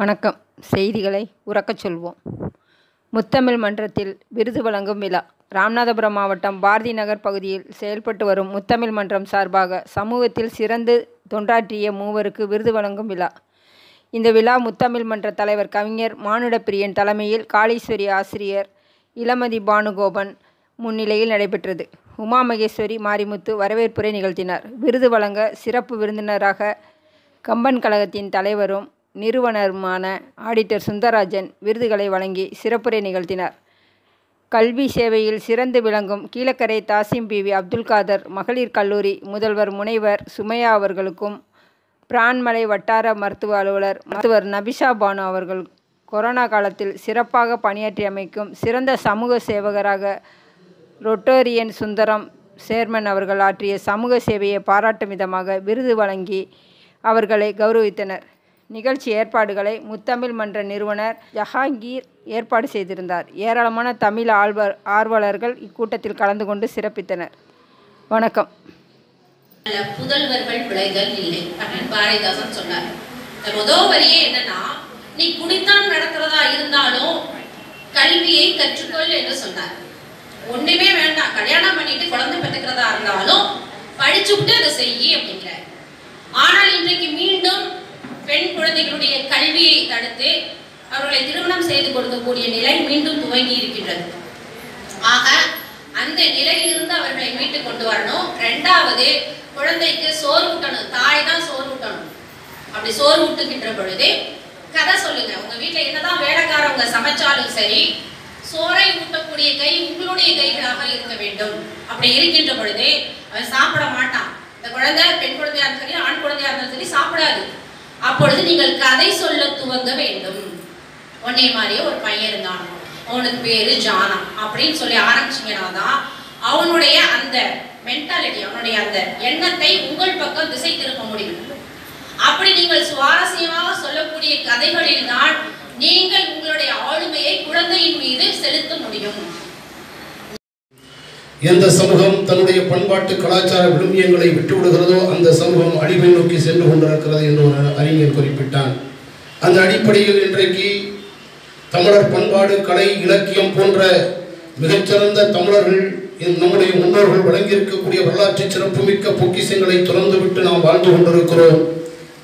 வணக்கம். செய்திகளை உறக்கச் சொல்வோம். முத்தமிழ் மன்றத்தில் விருது வழங்கும் விழா. ராமநாதபுரம் மாவட்டம் பாரதி நகர் பகுதியில் செயல்பட்டு வரும் முத்தமிழ் மன்றம் சார்பாக சமூகத்தில் சிறந்து தொண்டாற்றிய மூவருக்கு விருது வழங்கும் விழா. இந்த விழா முத்தமிழ் மன்ற தலைவர் கவிஞர் மானுடப்பிரியன் தலைமையில் காளீஸ்வரி ஆசிரியர் இளமதி பானுகோபன் முன்னிலையில் நடைபெற்றது. உமா மகேஸ்வரி மாரிமுத்து வரவேற்புரை நிகழ்த்தினார். விருது வழங்க சிறப்பு விருந்தினராக கம்பன் கழகத்தின் தலைவரும் நிறுவனருமான ஆடிட்டர் சுந்தரராஜன் விருதுகளை வழங்கி சிறப்புரை நிகழ்த்தினார். கல்வி சேவையில் சிறந்து விளங்கும் கீழக்கரை தாசிம் பிவி அப்துல் காதர் மகளிர் கல்லூரி முதல்வர் முனைவர் சுமையா அவர்களுக்கும் பிரான்மலை வட்டார மருத்துவ அலுவலர் மருத்துவர் நபிஷா பானு அவர்கள் கொரோனா காலத்தில் சிறப்பாக பணியாற்றியமைக்கும் சிறந்த சமூக சேவகராக ரொட்டோரியன் சுந்தரம் சேர்மன் அவர்கள் ஆற்றிய சமூக சேவையை பாராட்டும் விதமாக விருது வழங்கி அவர்களை கௌரவித்தனர். நிகழ்ச்சி ஏற்பாடுகளை முத்தமிழ் மன்ற நிறுவனர் ஜஹாங்கீர் ஏற்பாடு செய்திருந்தார். ஏராளமான தமிழ் ஆழ்வர் ஆர்வலர்கள் இக்கூட்டத்தில் கலந்து கொண்டு சிறப்பித்தனர். வணக்கம். புதல்வர்கள் விளைதல் இல்லை அப்படின்னு பாரதிதாசன் சொன்னார். முதல் வரியே என்னன்னா நீ குடித்தான் நடக்கிறதா இருந்தாலும் கல்வியை கற்றுக்கொள் என்று சொன்னார். ஒண்ணுமே வேண்டாம் கல்யாணம் பண்ணிட்டு குழந்தை பெற்றுக்கிறதா இருந்தாலும் படிச்சு அதை செய்ய அப்படிங்கிறார். ஆனால் இன்றைக்கு மீண்டும் பெண் குழந்தைகளுடைய கல்வியை தடுத்து அவர்களை திருமணம் செய்து கொடுக்கக்கூடிய நிலை மீண்டும் துவங்கி இருக்கின்றது. ஆக அந்த நிலையிலிருந்து அவர்களை மீட்டு கொண்டு வரணும். ரெண்டாவது குழந்தைக்கு சோறு ஊட்டணும். தாய் தான் சோறு ஊட்டணும். அப்படி சோறு ஊட்டுகின்ற பொழுது கதை சொல்லுங்க. உங்க வீட்டுல என்னதான் வேலைக்காரவங்க சமைச்சாலும் சரி சோறை ஊட்டக்கூடிய கை உங்களுடைய கைகளாக இருக்க வேண்டும். அப்படி இருக்கின்ற பொழுது அவன் சாப்பிட மாட்டான். இந்த குழந்தை பெண் குழந்தையா இருந்தாலும் சரி ஆண் குழந்தையா இருந்தாலும் சரி சாப்பிடாது. அப்பொழுது நீங்கள் கதை சொல்ல துவங்க வேண்டும். உன்னை மாதிரியே ஒரு பையன் இருந்தான். அவனுக்கு பேரு ஜானா அப்படின்னு சொல்லி ஆரம்பிச்சீங்கன்னா தான் அவனுடைய அந்த மென்டாலிட்டி அவனுடைய அந்த எண்ணத்தை உங்கள் பக்கம் திசை திருப்ப முடியும். அப்படி நீங்கள் சுவாரஸ்யமாக சொல்லக்கூடிய கதைகளில் தான் நீங்கள் உங்களுடைய ஆளுமையை குழந்தையின் மீது செலுத்த முடியும். எந்த சமூகம் தன்னுடைய பண்பாட்டு கலாச்சார விழுமியங்களை விட்டுவிடுகிறதோ அந்த சமூகம் அழிவை நோக்கி சென்று கொண்டிருக்கிறது என்று ஒரு அறிஞர் குறிப்பிட்டான் அந்த அடிப்படையில் இன்றைக்கு தமிழர் பண்பாடு கலை இலக்கியம் போன்ற மிகச்சிறந்த தமிழர்கள் நம்முடைய முன்னோர்கள் வழங்கியிருக்கக்கூடிய வரலாற்று சிறப்புமிக்க பொக்கிசங்களை துறந்துவிட்டு நாம் வாழ்ந்து கொண்டிருக்கிறோம்.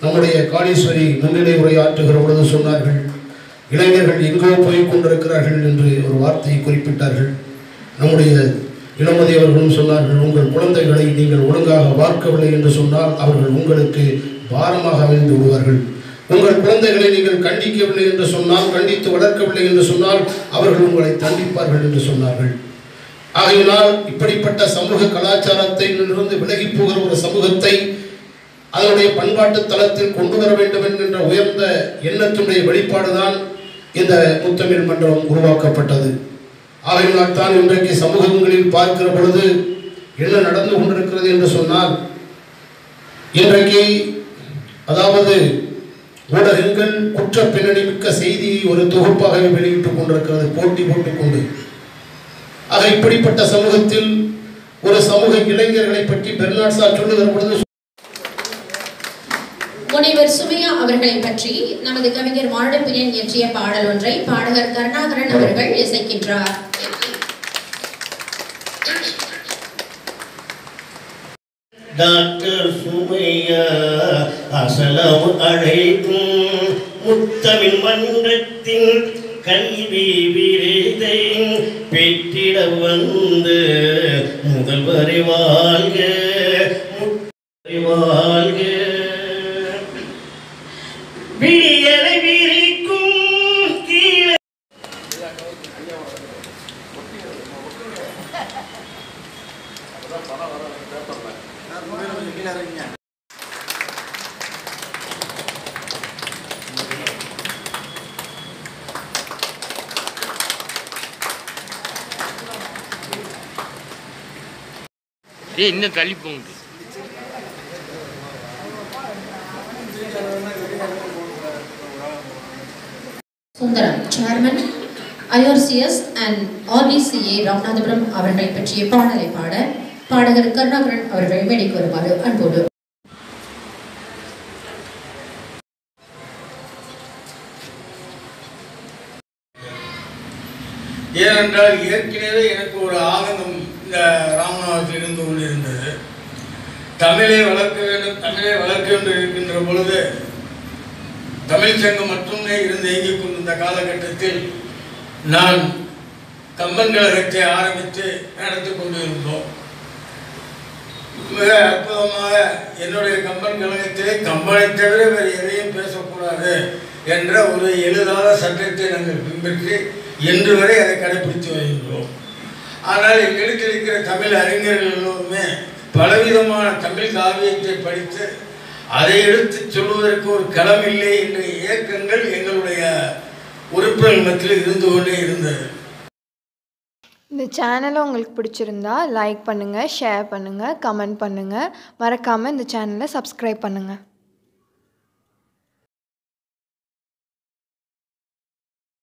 நம்முடைய காளீஸ்வரி முன்னிலை உரையாற்றுகிற பொழுது சொன்னார்கள் இளைஞர்கள் எங்கோ போய் கொண்டிருக்கிறார்கள் என்று ஒரு வார்த்தையை குறிப்பிட்டார்கள். நம்முடைய இளமதி அவர்களும் சொன்னார்கள் உங்கள் குழந்தைகளை நீங்கள் ஒழுங்காக பார்க்கவில்லை என்று சொன்னால் அவர்கள் உங்களுக்கு பாரமாக அமைந்து விடுவார்கள். உங்கள் குழந்தைகளை நீங்கள் கண்டிக்கவில்லை என்று சொன்னால் கண்டித்து வளர்க்கவில்லை என்று சொன்னால் அவர்கள் உங்களை தண்டிப்பார்கள் என்று சொன்னார்கள். ஆகையினால் இப்படிப்பட்ட சமூக கலாச்சாரத்தை இருந்து விலகி போகிற ஒரு சமூகத்தை அதனுடைய பண்பாட்டு தளத்தில் கொண்டு வர வேண்டும் என்கின்ற உயர்ந்த எண்ணத்தினுடைய வெளிப்பாடுதான் இந்த முத்தமிழ் மன்றம் உருவாக்கப்பட்டது. ஆகையினால் தான் இன்றைக்கு சமூகங்களில் பார்க்கிற பொழுது என்ன நடந்து கொண்டிருக்கிறது என்று சொன்னால் இன்றைக்கு அதாவது ஊடகங்கள் குற்ற பின்னணி மிக்க செய்தியை ஒரு தொகுப்பாகவே வெளியிட்டுக் கொண்டிருக்கிறது போட்டி போட்டுக் கொண்டு. ஆக இப்படிப்பட்ட சமூகத்தில் ஒரு சமூக இளைஞர்களை பற்றி பெர்னாட் சார் சொல்லுகிற பொழுது முனைவர் சுமையா அவர்களை பற்றி நமது கவிஞர் மானுடப்பிரியன் இயற்றிய பாடல் ஒன்றை பாடகர் கருணாகரன் அவர்கள் இசைக்கின்றார். டாக்டர் சுமையா அசலம் அழைக்கும் முத்தமிழ் மன்றத்தின் கல்வி விருதை பெற்றிட வந்து முதல்வரை வாழ்க முத்தரை வாழ்க. விடியலை விரிக்கும் கீழே. டேய் இன்னும் தள்ளி போங்க Sundaram chairman IRCS and RPCA Ramanathapuram அவர்களை பற்றிய பாடலை பாட பாடகர் கருணாகரன் அவர்கள் மேடைக்கு வருமாறு அன்போடு. ஏனென்றால் ஏற்கனவே எனக்கு ஒரு ஆனந்தம் இந்த ராமநாதத்தில் இருந்து கொண்டிருந்தது. தமிழை வளர்க்க வேண்டும் தமிழை வளர்க்க வேண்டும் இருக்கின்ற பொழுது தமிழ் சங்கம் மட்டுமே இருந்து இயங்கிக் கொண்டிருந்த காலகட்டத்தில் நான் கம்பன் கழகத்தை ஆரம்பித்து நடத்தி கொண்டிருந்தோம். மிக அற்புதமாக என்னுடைய கம்பன் கழகத்திலே கம்பனை தவிர வேறு எதையும் பேசக்கூடாது என்ற ஒரு எளிதான சட்டத்தை நாங்கள் பின்பற்றி இன்று வரை அதை கடைபிடித்து வருகின்றோம். ஆனால் எங்களுக்கு இருக்கிற தமிழ் அறிஞர்கள் எல்லோருமே பலவிதமான தமிழ் காவியத்தை படித்து அதை எடுத்து சொல்வதற்கு ஒரு களம் இல்லை என்ற இயக்கங்கள் எங்களுடைய உறுப்பினர் மத்தியில் இருந்து கொண்டே இருந்தது. இந்த சேனலை உங்களுக்கு பிடிச்சிருந்தா லைக் பண்ணுங்கள் ஷேர் பண்ணுங்கள் கமெண்ட் பண்ணுங்கள் மறக்காமல் இந்த சேனலை சப்ஸ்கிரைப் பண்ணுங்கள்